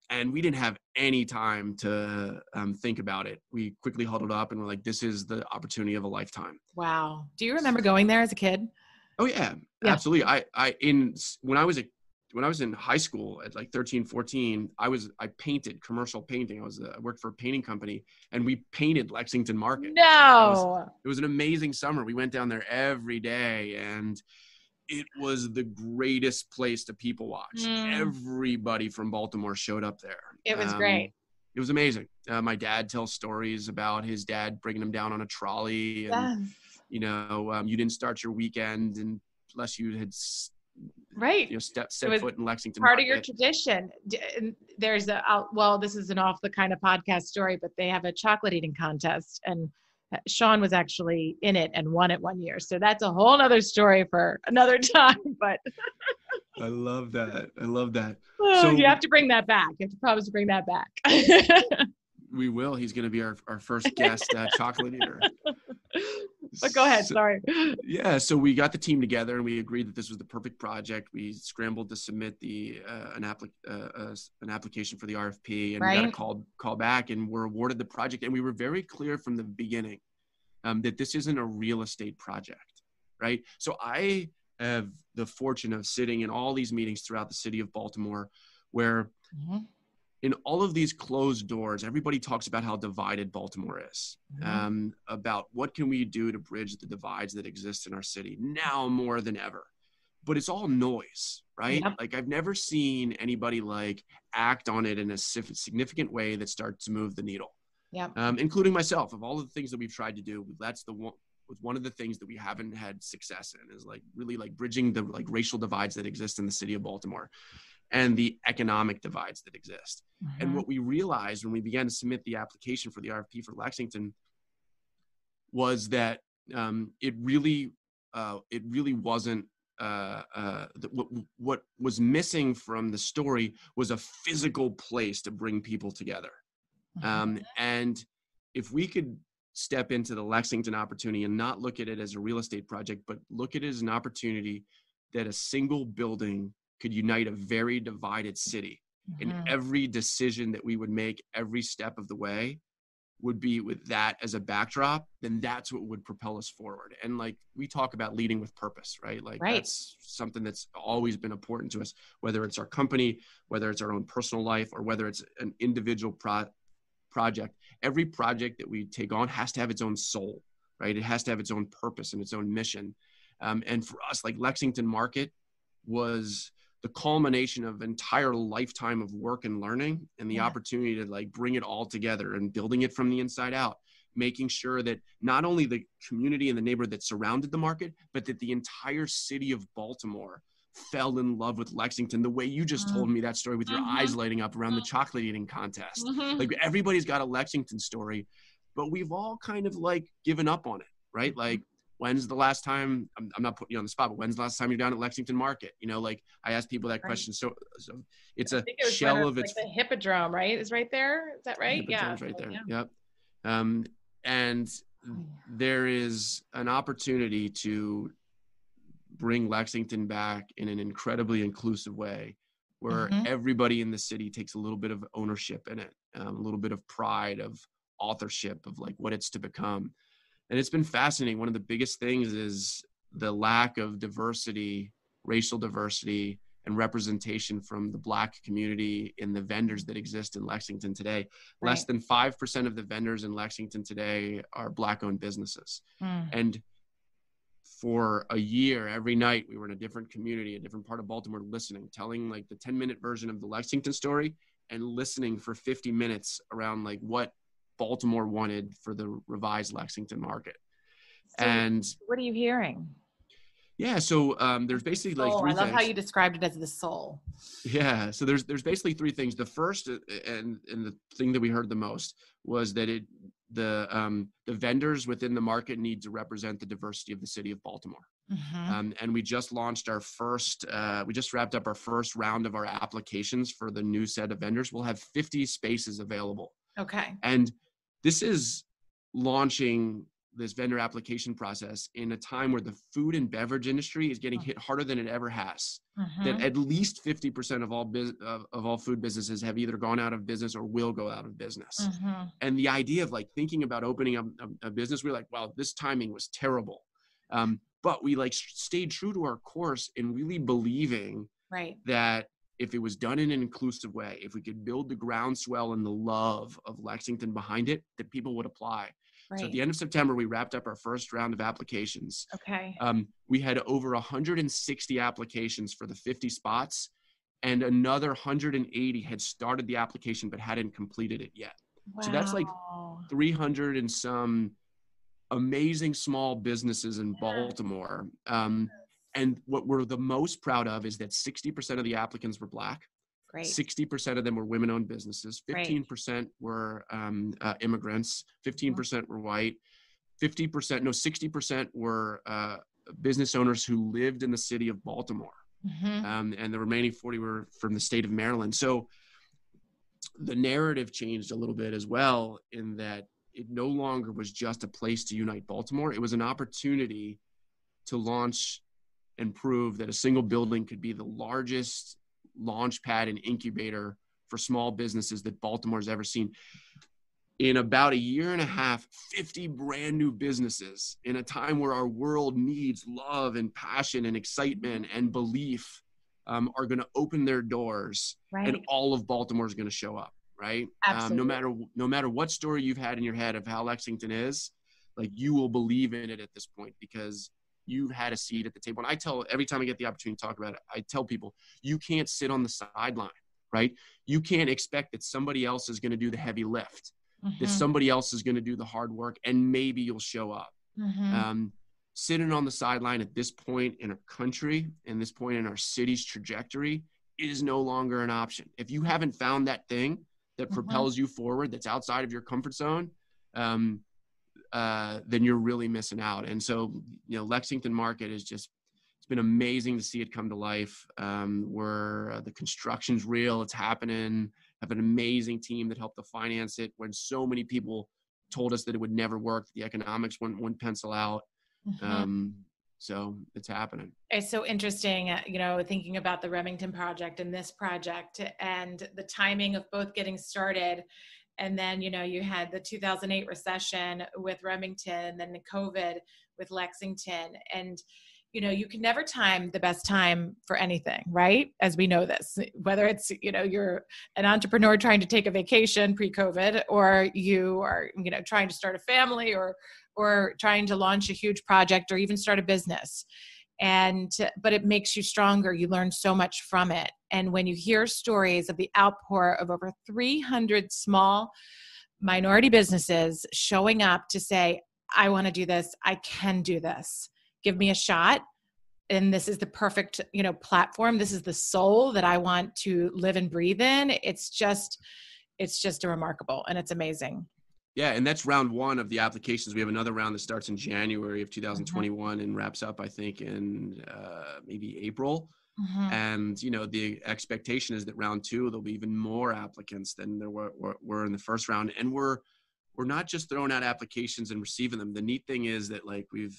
And we didn't have any time to um, think about it. We quickly huddled up and we're like, this is the opportunity of a lifetime. Wow. Do you remember going there as a kid? Oh yeah, yeah. absolutely. I, I, in, when I was a when I was in high school at like 13, 14, I was I painted commercial painting. I was uh, I worked for a painting company and we painted Lexington Market. No. It was, it was an amazing summer. We went down there every day and it was the greatest place to people watch. Mm. Everybody from Baltimore showed up there. It was um, great. It was amazing. Uh, my dad tells stories about his dad bringing him down on a trolley and yes. You know, um, you didn't start your weekend unless you had right. you know step set foot in lexington part market. of your tradition. There's a well this is an off the kind of podcast story but they have a chocolate eating contest and uh, sean was actually in it and won it one year. So that's a whole other story for another time but i love that. I love that. Oh, so you have to bring that back. You have to promise to bring that back. We will. He's going to be our, our first guest uh, chocolate eater but go ahead. So, sorry. Yeah. So we got the team together and we agreed that this was the perfect project. We scrambled to submit the uh, an, applic- uh, uh, an application for the RFP and right. we got a call call back and we're awarded the project. And we were very clear from the beginning um, that this isn't a real estate project, right? So I have the fortune of sitting in all these meetings throughout the city of Baltimore where mm-hmm in all of these closed doors, everybody talks about how divided Baltimore is, mm-hmm. um, about what can we do to bridge the divides that exist in our city now more than ever. But it's all noise, right? Yep. Like I've never seen anybody like act on it in a significant way that starts to move the needle. Yeah. Um, including myself. Of all of the things that we've tried to do, that's the one was one of the things that we haven't had success in is like really like bridging the like racial divides that exist in the city of Baltimore and the economic divides that exist. Mm-hmm. And what we realized when we began to submit the application for the RFP for Lexington was that um, it really, uh, it really wasn't. Uh, uh, the, what, what was missing from the story was a physical place to bring people together. Mm-hmm. Um, and if we could step into the Lexington opportunity and not look at it as a real estate project, but look at it as an opportunity that a single building could unite a very divided city. Mm-hmm. And every decision that we would make every step of the way would be with that as a backdrop, then that's what would propel us forward. And like we talk about leading with purpose, right? Like right. that's something that's always been important to us, whether it's our company, whether it's our own personal life, or whether it's an individual pro- project. Every project that we take on has to have its own soul, right? It has to have its own purpose and its own mission. Um, and for us, like Lexington Market was the culmination of entire lifetime of work and learning and the yeah. opportunity to like bring it all together and building it from the inside out making sure that not only the community and the neighborhood that surrounded the market but that the entire city of baltimore fell in love with lexington the way you just told mm-hmm. me that story with your mm-hmm. eyes lighting up around the mm-hmm. chocolate eating contest mm-hmm. like everybody's got a lexington story but we've all kind of like given up on it right like when's the last time I'm, I'm, not putting you on the spot but when's the last time you're down at lexington market? You know like i ask people that right. question. So so it's a it shell of its like the hippodrome right? Is right there? Is that right? Yeah right there. yeah. yep. Um and oh, there is an opportunity to bring lexington back in an incredibly inclusive way where mm-hmm. everybody in the city takes a little bit of ownership in it um, a little bit of pride of authorship of like what it's to become and it's been fascinating. One of the biggest things is the lack of diversity, racial diversity, and representation from the black community in the vendors that exist in Lexington today. Right. Less than 5% of the vendors in Lexington today are black owned businesses. Mm. And for a year, every night, we were in a different community, a different part of Baltimore, listening, telling like the 10 minute version of the Lexington story and listening for 50 minutes around like what Baltimore wanted for the revised Lexington market. So and what are you hearing? Yeah, so um, there's basically like three. I love things. how you described it as the soul. Yeah, so there's there's basically three things. The first uh, and and the thing that we heard the most was that it the um, the vendors within the market need to represent the diversity of the city of Baltimore. Mm-hmm. Um, and we just launched our first. Uh, we just wrapped up our first round of our applications for the new set of vendors. We'll have 50 spaces available. Okay. And this is launching this vendor application process in a time where the food and beverage industry is getting hit harder than it ever has. Mm-hmm. That at least 50% of all biz- of, of, all food businesses have either gone out of business or will go out of business. Mm-hmm. And the idea of like thinking about opening a, a, a business, we're like, wow, this timing was terrible. Um, but we like stayed true to our course in really believing right. that if it was done in an inclusive way, if we could build the groundswell and the love of Lexington behind it, that people would apply. Right. So at the end of September, we wrapped up our first round of applications. Okay. Um, we had over 160 applications for the 50 spots, and another 180 had started the application but hadn't completed it yet. Wow. So that's like 300 and some amazing small businesses in Baltimore. Um, and what we're the most proud of is that 60% of the applicants were black. Great. 60% of them were women owned businesses. 15% Great. were um, uh, immigrants. 15% mm-hmm. were white. 50%, no, 60% were uh, business owners who lived in the city of Baltimore. Mm-hmm. Um, and the remaining 40 were from the state of Maryland. So the narrative changed a little bit as well, in that it no longer was just a place to unite Baltimore. It was an opportunity to launch and prove that a single building could be the largest launch pad and incubator for small businesses that Baltimore's ever seen. In about a year and a half, 50 brand new businesses in a time where our world needs love and passion and excitement and belief um, are going to open their doors right. and all of Baltimore is going to show up. Right. Um, no matter, no matter what story you've had in your head of how Lexington is, like you will believe in it at this point because you've had a seat at the table. And I tell every time I get the opportunity to talk about it, I tell people you can't sit on the sideline, right? You can't expect that somebody else is going to do the heavy lift, mm-hmm. that somebody else is going to do the hard work, and maybe you'll show up. Mm-hmm. Um, sitting on the sideline at this point in our country and this point in our city's trajectory is no longer an option. If you haven't found that thing that mm-hmm. propels you forward, that's outside of your comfort zone, um, uh, then you're really missing out. And so, you know, Lexington Market is just it's been amazing to see it come to life. Um, where uh, the construction's real, it's happening. Have an amazing team that helped to finance it when so many people told us that it would never work. The economics wouldn't, wouldn't pencil out. Mm-hmm. Um, so it's happening. It's so interesting, uh, you know, thinking about the Remington project and this project and the timing of both getting started and then you know you had the 2008 recession with remington then the covid with lexington. And you know you can never time the best time for anything right? As we know this. Whether it's you know you're an entrepreneur trying to take a vacation pre-covid or you are you know trying to start a family or or trying to launch a huge project or even start a business. And but it makes you stronger. You learn so much from it and when you hear stories of the outpour of over 300 small minority businesses showing up to say i want to do this i can do this give me a shot and this is the perfect you know platform this is the soul that i want to live and breathe in it's just it's just a remarkable and it's amazing yeah, and that's round one of the applications. We have another round that starts in January of 2021 mm-hmm. and wraps up, I think, in uh, maybe April. Mm-hmm. And you know, the expectation is that round two there'll be even more applicants than there were, were, were in the first round. And we're we're not just throwing out applications and receiving them. The neat thing is that like we've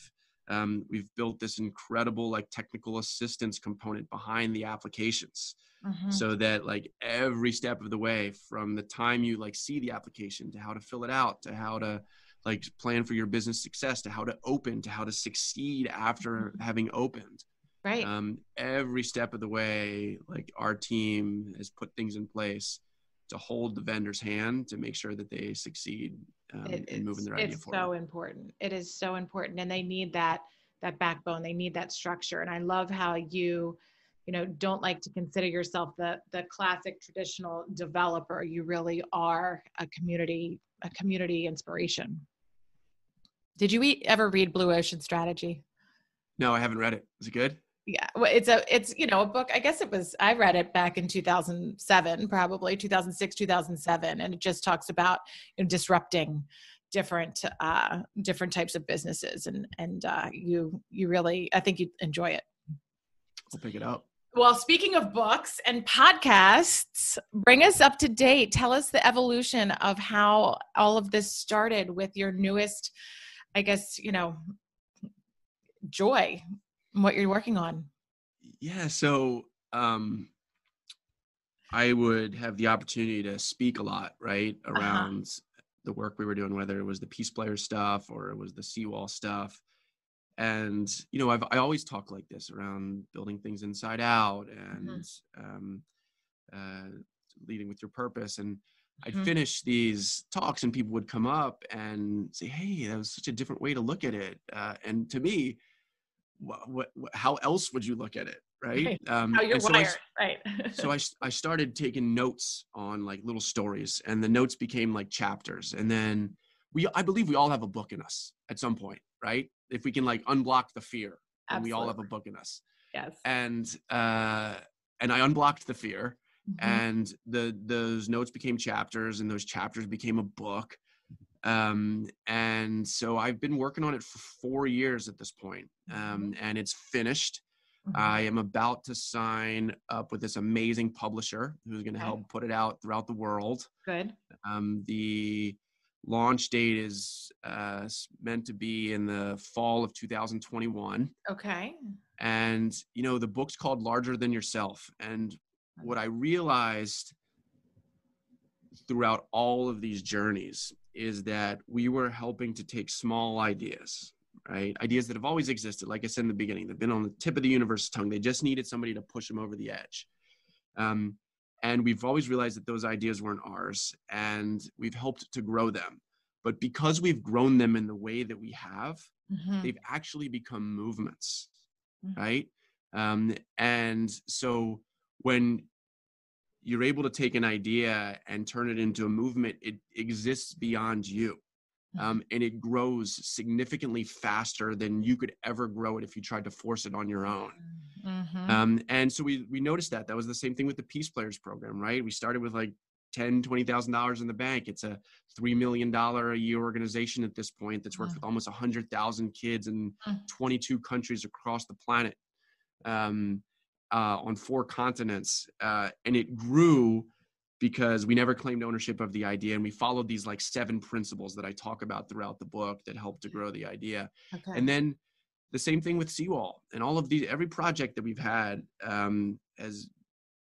um, we've built this incredible like technical assistance component behind the applications mm-hmm. so that like every step of the way from the time you like see the application to how to fill it out to how to like plan for your business success to how to open to how to succeed after mm-hmm. having opened right um, every step of the way like our team has put things in place to hold the vendor's hand to make sure that they succeed um, in moving their idea it's forward. It's so important. It is so important, and they need that that backbone. They need that structure. And I love how you, you know, don't like to consider yourself the the classic traditional developer. You really are a community a community inspiration. Did you ever read Blue Ocean Strategy? No, I haven't read it. Is it good? Yeah well, it's a it's you know a book i guess it was i read it back in 2007 probably 2006 2007 and it just talks about you know, disrupting different uh different types of businesses and and uh you you really i think you enjoy it. I'll pick it up. Well speaking of books and podcasts bring us up to date. Tell us the evolution of how all of this started with your newest i guess you know joy what you're working on. Yeah, so um, I would have the opportunity to speak a lot, right, uh-huh. around uh-huh. the work we were doing, whether it was the Peace Player stuff or it was the Seawall stuff. And you know, I've I always talk like this around building things inside out and mm-hmm. um, uh, leading with your purpose. And I'd mm-hmm. finish these talks, and people would come up and say, "Hey, that was such a different way to look at it." Uh, and to me, what, what, how else would you look at it right, right. Um, how you're so wired I, right. so I, I started taking notes on like little stories and the notes became like chapters and then we i believe we all have a book in us at some point right? If we can like unblock the fear and we all have a book in us. Yes. And uh and i unblocked the fear mm-hmm. and the those notes became chapters and those chapters became a book um, and so I've been working on it for four years at this point, um, mm-hmm. and it's finished. Mm-hmm. I am about to sign up with this amazing publisher who's going to okay. help put it out throughout the world. Good. Um, the launch date is uh, meant to be in the fall of 2021. Okay. And you know the book's called Larger Than Yourself, and what I realized throughout all of these journeys is that we were helping to take small ideas, right? Ideas that have always existed, like I said in the beginning, they've been on the tip of the universe's tongue. They just needed somebody to push them over the edge. Um, and we've always realized that those ideas weren't ours, and we've helped to grow them. But because we've grown them in the way that we have, mm-hmm. they've actually become movements, mm-hmm. right? Um, and so when you're able to take an idea and turn it into a movement it exists beyond you mm-hmm. um, and it grows significantly faster than you could ever grow it if you tried to force it on your own mm-hmm. um, and so we we noticed that that was the same thing with the peace players program right we started with like 10 20000 dollars in the bank it's a $3 million a year organization at this point that's worked mm-hmm. with almost 100000 kids in mm. 22 countries across the planet um, uh, on four continents, uh, and it grew because we never claimed ownership of the idea, and we followed these like seven principles that I talk about throughout the book that helped to grow the idea. Okay. And then the same thing with Seawall and all of these. Every project that we've had um, has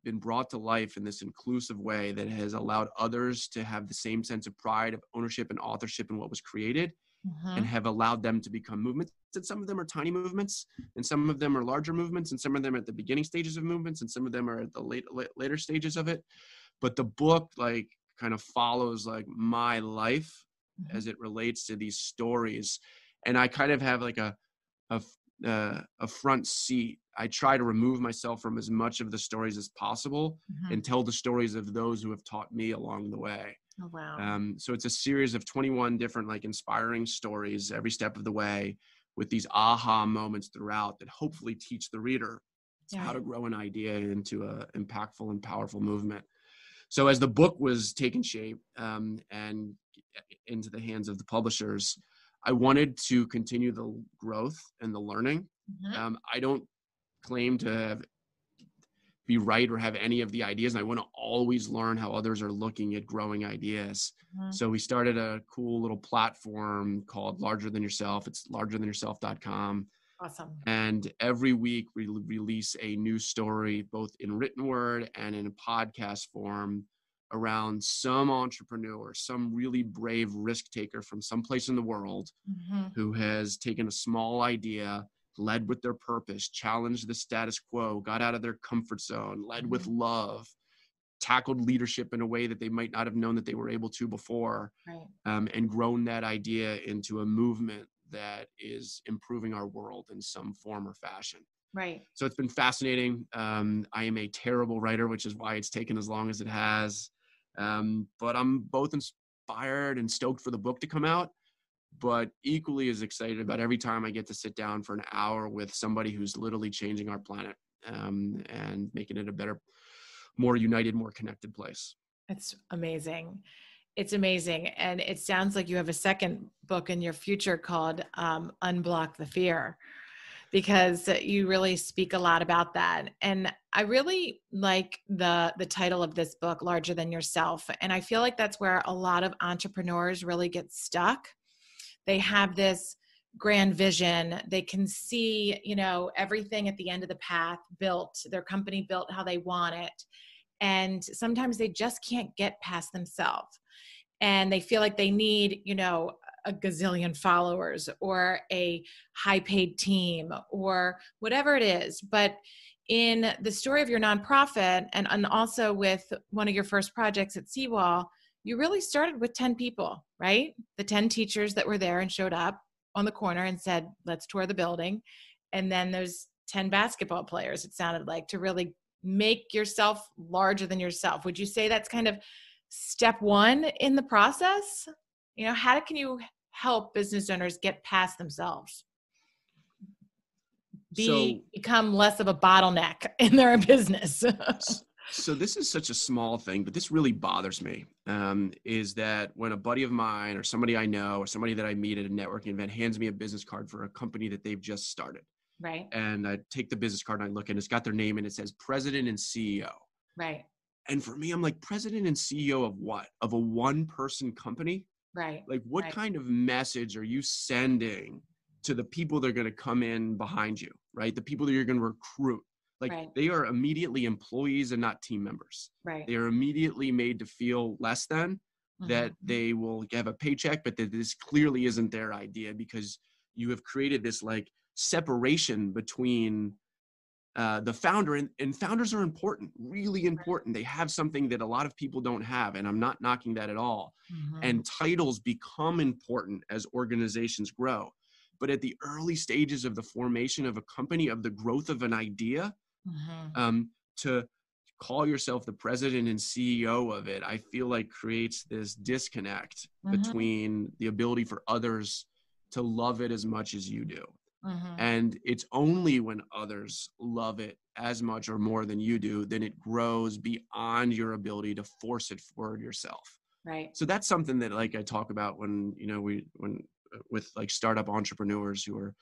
been brought to life in this inclusive way that has allowed others to have the same sense of pride of ownership and authorship in what was created mm-hmm. and have allowed them to become movements and some of them are tiny movements and some of them are larger movements and some of them are at the beginning stages of movements and some of them are at the late, late later stages of it. But the book like kind of follows like my life mm-hmm. as it relates to these stories. And i kind of have like a a, uh, a front seat. I try to remove myself from as much of the stories as possible mm-hmm. and tell the stories of those who have taught me along the way. Oh, wow. Um, so it's a series of 21 different like inspiring stories every step of the way with these aha moments throughout that hopefully teach the reader yeah. how to grow an idea into a impactful and powerful movement so as the book was taking shape um, and into the hands of the publishers i wanted to continue the growth and the learning mm-hmm. um, i don't claim to have, be right or have any of the ideas and i want to always learn how others are looking at growing ideas mm-hmm. so we started a cool little platform called larger than yourself it's largerthanyourself.com Awesome. And every week we release a new story, both in written word and in a podcast form, around some entrepreneur, some really brave risk taker from some place in the world mm-hmm. who has taken a small idea, led with their purpose, challenged the status quo, got out of their comfort zone, led mm-hmm. with love, tackled leadership in a way that they might not have known that they were able to before, right. um, and grown that idea into a movement that is improving our world in some form or fashion. Right. So it's been fascinating. Um, I am a terrible writer, which is why it's taken as long as it has. Um, but I'm both inspired and stoked for the book to come out, but equally as excited about every time I get to sit down for an hour with somebody who's literally changing our planet um, and making it a better, more united, more connected place. It's amazing it's amazing and it sounds like you have a second book in your future called um, unblock the fear because you really speak a lot about that and i really like the the title of this book larger than yourself and i feel like that's where a lot of entrepreneurs really get stuck they have this grand vision. They can see you know everything at the end of the path built their company built how they want it. And sometimes they just can't get past themselves. And they feel like they need you know a gazillion followers or a high paid team or whatever it is. But in the story of your nonprofit and, and also with one of your first projects at seawall you really started with 10 people right? The 10 teachers that were there and showed up on the corner and said let's tour the building. And then there's 10 basketball players it sounded like to really make yourself larger than yourself. Would you say that's kind of step one in the process? You know how can you help business owners get past themselves? Be so, become less of a bottleneck in their business so this is such a small thing but this really bothers me um, is that when a buddy of mine or somebody i know or somebody that i meet at a networking event hands me a business card for a company that they've just started right and i take the business card and i look and it's got their name and it says president and ceo right and for me, I'm like president and CEO of what? Of a one person company? Right. Like, what right. kind of message are you sending to the people that are going to come in behind you, right? The people that you're going to recruit. Like, right. they are immediately employees and not team members. Right. They are immediately made to feel less than, mm-hmm. that they will have a paycheck, but that this clearly isn't their idea because you have created this like separation between uh, the founder and, and founders are important really important they have something that a lot of people don't have and i'm not knocking that at all mm-hmm. and titles become important as organizations grow but at the early stages of the formation of a company of the growth of an idea mm-hmm. um, to call yourself the president and ceo of it i feel like creates this disconnect mm-hmm. between the ability for others to love it as much as you do Mm-hmm. And it's only when others love it as much or more than you do, then it grows beyond your ability to force it forward yourself. Right. So that's something that like I talk about when, you know, we, when uh, with like startup entrepreneurs who are,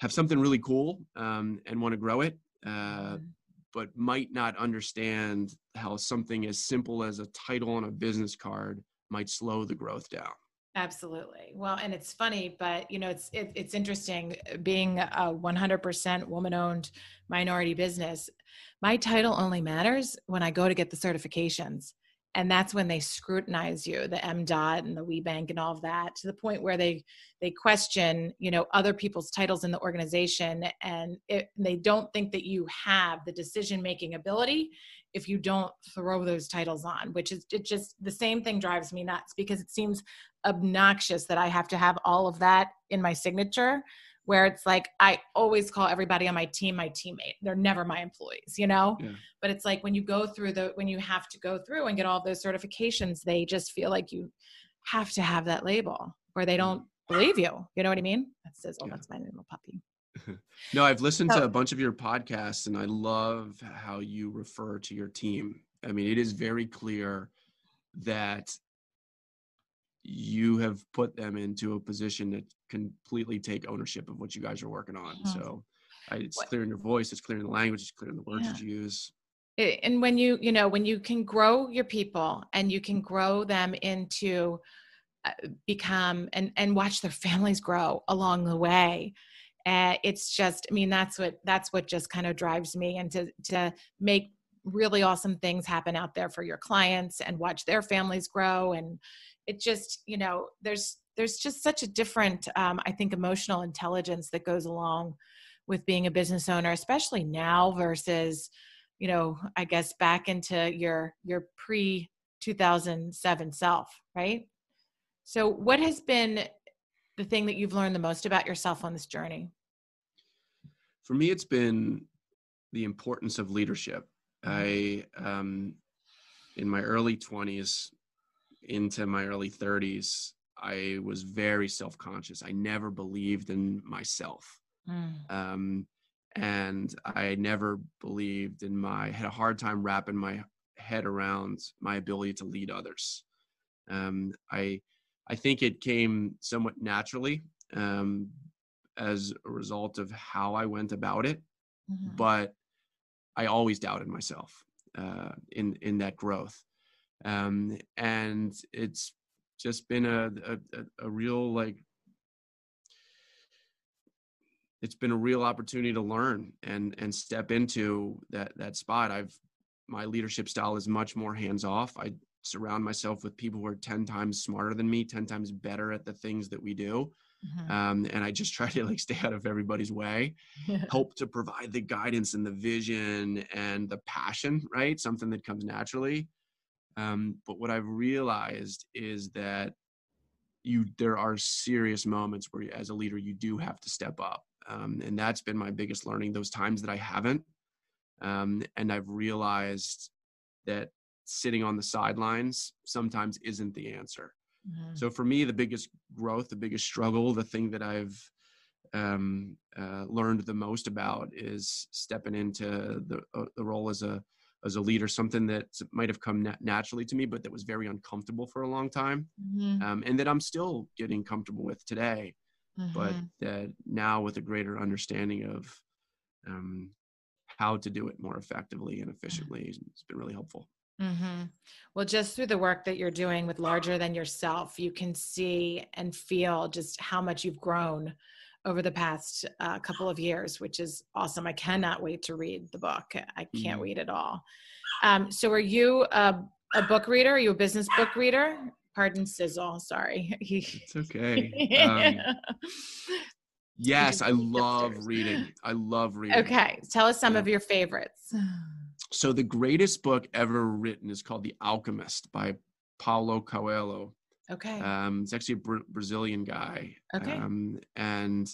have something really cool um, and want to grow it, uh, mm-hmm. but might not understand how something as simple as a title on a business card might slow the growth down. Absolutely. Well, and it's funny, but you know, it's it, it's interesting uh, being a 100% woman-owned minority business. My title only matters when I go to get the certifications, and that's when they scrutinize you, the MDOT and the WBENC and all of that, to the point where they they question, you know, other people's titles in the organization, and it, they don't think that you have the decision-making ability if you don't throw those titles on which is it just the same thing drives me nuts because it seems obnoxious that I have to have all of that in my signature where it's like I always call everybody on my team my teammate. They're never my employees, you know? Yeah. But it's like when you go through the when you have to go through and get all those certifications, they just feel like you have to have that label or they mm. don't believe you. You know what I mean? That Sizzle, oh, yeah. that's my little puppy. no, I've listened so, to a bunch of your podcasts and I love how you refer to your team. I mean, it is very clear that you have put them into a position to completely take ownership of what you guys are working on. Mm-hmm. So I, it's what? clear in your voice, it's clear in the language, it's clear in the words yeah. you use. And when you, you know, when you can grow your people and you can grow them into uh, become and and watch their families grow along the way, uh, it's just, I mean, that's what that's what just kind of drives me and to to make really awesome things happen out there for your clients and watch their families grow and it just you know there's there's just such a different um, i think emotional intelligence that goes along with being a business owner especially now versus you know i guess back into your your pre 2007 self right? So what has been the thing that you've learned the most about yourself on this journey? For me it's been the importance of leadership. I um in my early 20s into my early 30s, I was very self conscious. I never believed in myself. Mm. Um, and I never believed in my, had a hard time wrapping my head around my ability to lead others. Um, I, I think it came somewhat naturally um, as a result of how I went about it, mm-hmm. but I always doubted myself uh, in in that growth um, and it's just been a, a, a real like it's been a real opportunity to learn and and step into that that spot. I've my leadership style is much more hands off. I surround myself with people who are 10 times smarter than me 10 times better at the things that we do. Mm-hmm. um, and i just try to like stay out of everybody's way. Help to provide the guidance and the vision and the passion right? Something that comes naturally um, but what I've realized is that you there are serious moments where, as a leader, you do have to step up, um, and that's been my biggest learning. Those times that I haven't, um, and I've realized that sitting on the sidelines sometimes isn't the answer. Mm-hmm. So for me, the biggest growth, the biggest struggle, the thing that I've um, uh, learned the most about is stepping into the, uh, the role as a as a leader, something that might have come nat- naturally to me, but that was very uncomfortable for a long time, mm-hmm. um, and that I'm still getting comfortable with today. Mm-hmm. But that now, with a greater understanding of um, how to do it more effectively and efficiently, it's been really helpful. Mm-hmm. Well, just through the work that you're doing with larger than yourself, you can see and feel just how much you've grown over the past uh, couple of years, which is awesome. I cannot wait to read the book. I can't mm. wait at all. Um, so, are you a, a, book reader? Are you a business book reader? Pardon, sizzle. Sorry. it's okay. Um, yes, I love reading. I love reading. Okay, tell us some yeah. of your favorites. So, the greatest book ever written is called The Alchemist by Paulo Coelho. Okay. Um, it's actually a Bra- Brazilian guy. Okay. Um, and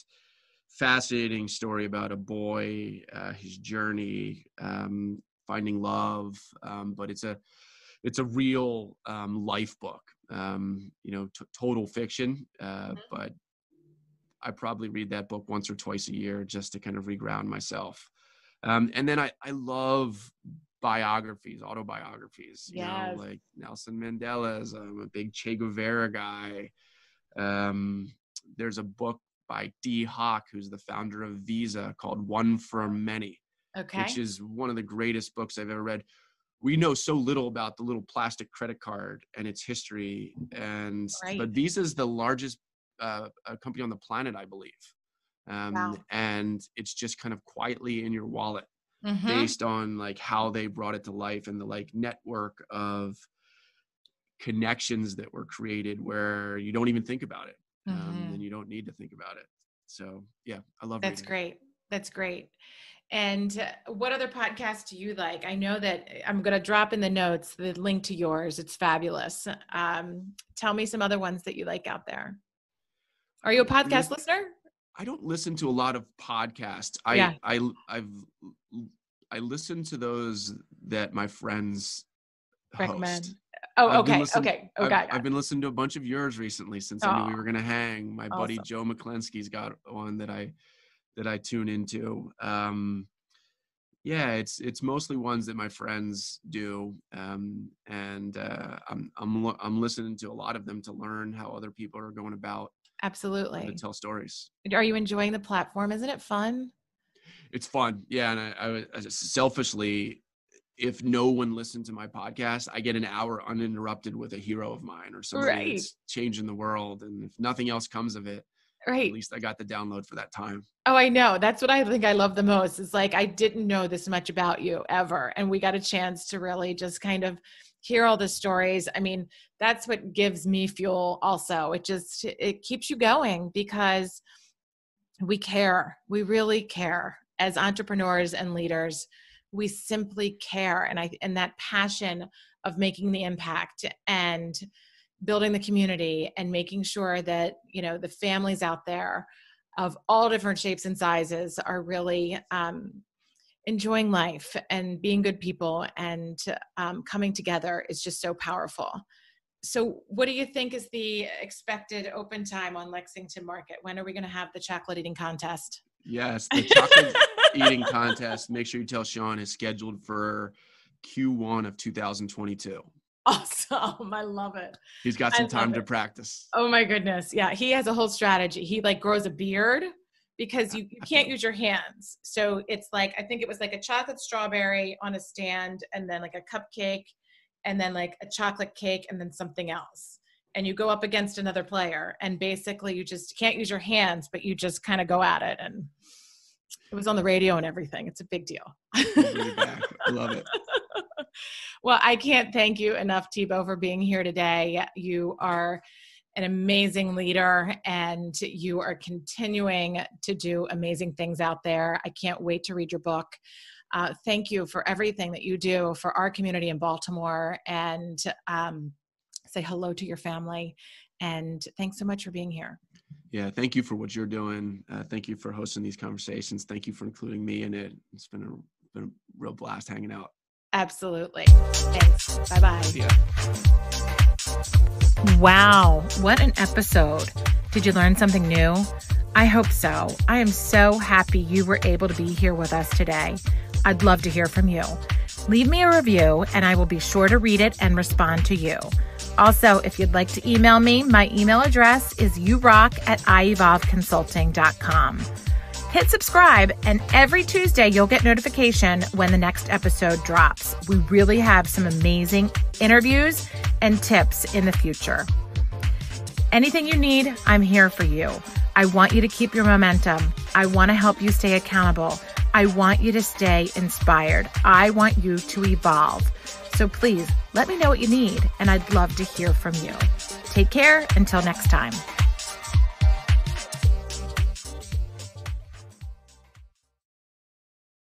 fascinating story about a boy, uh, his journey, um, finding love. Um, but it's a it's a real um, life book. Um, you know, t- total fiction. Uh, mm-hmm. But I probably read that book once or twice a year just to kind of reground myself. Um, and then I, I love biographies, autobiographies. You yes. know, like Nelson Mandela's. I'm a big Che Guevara guy. Um, there's a book by Dee Hock, who's the founder of Visa, called One from Many. Okay. Which is one of the greatest books I've ever read. we know so little about the little plastic credit card and its history and Right. but visa is the largest uh, uh, company on the planet i believe um, Wow. and it's just kind of quietly in your wallet Mhm. based on like how they brought it to life and the like network of connections that were created where you don't even think about it um, Mhm. and you don't need to think about it so yeah i love That's great. That's great. And uh, what other podcasts do you like? I know that uh, I'm going to drop in the notes the link to yours. It's fabulous. Um, tell me some other ones that you like out there. Are you a podcast listener? I don't listen to a lot of podcasts. I Yeah. I I've I listen to those that my friends Recommend. host. Oh, okay. Okay. Oh, I've, I've been listening to a bunch of yours recently since I knew we were gonna hang. My buddy Joe McClensky's got one that I that I tune into. Um, yeah, it's it's mostly ones that my friends do, um, and uh, I'm I'm lo- I'm listening to a lot of them to learn how other people are going about how to Absolutely. tell stories. Are you enjoying the platform? Isn't it fun? It's fun yeah and I, I I selfishly if no one listened to my podcast i get an hour uninterrupted with a hero of mine or somebody Right. that's changing the world and if nothing else comes of it Right. at least i got the download for that time Oh, I know. That's what I think I love the most. It's like I didn't know this much about you ever. And we got a chance to really just kind of hear all the stories. I mean, that's what gives me fuel also. It just it keeps you going because we care. We really care as entrepreneurs and leaders. We simply care and I and that passion of making the impact and building the community and making sure that, you know, the families out there of all different shapes and sizes are really um, enjoying life and being good people and um, coming together is just so powerful. So, what do you think is the expected open time on Lexington Market? When are we going to have the chocolate eating contest? Yes the chocolate eating contest make sure you tell sean is scheduled for q1 of 2022 Awesome. I love it. he's got some time to practice Oh my goodness. Yeah, he has a whole strategy. He like grows a beard because you, you can't use your hands. So it's like I think it was like a chocolate strawberry on a stand and then like a cupcake and then like a chocolate cake and then something else. And you go up against another player and basically you just can't use your hands, but you just kind of go at it and it was on the radio and everything. It's a big deal. Bring it back. i love it well, I can't thank you enough, Thibault, for being here today. You are an amazing leader and you are continuing to do amazing things out there. I can't wait to read your book. Uh, thank you for everything that you do for our community in Baltimore and um, say hello to your family. And thanks so much for being here. Yeah, thank you for what you're doing. Uh, thank you for hosting these conversations. Thank you for including me in it. It's been a, been a real blast hanging out. Absolutely. Thanks. Bye bye. Yeah. Wow, what an episode. Did you learn something new? I hope so. I am so happy you were able to be here with us today. I'd love to hear from you. Leave me a review and I will be sure to read it and respond to you. Also, if you'd like to email me, my email address is yourock at ievolveconsulting.com. Hit subscribe, and every Tuesday you'll get notification when the next episode drops. We really have some amazing interviews and tips in the future. Anything you need, I'm here for you. I want you to keep your momentum. I want to help you stay accountable. I want you to stay inspired. I want you to evolve. So please let me know what you need, and I'd love to hear from you. Take care until next time.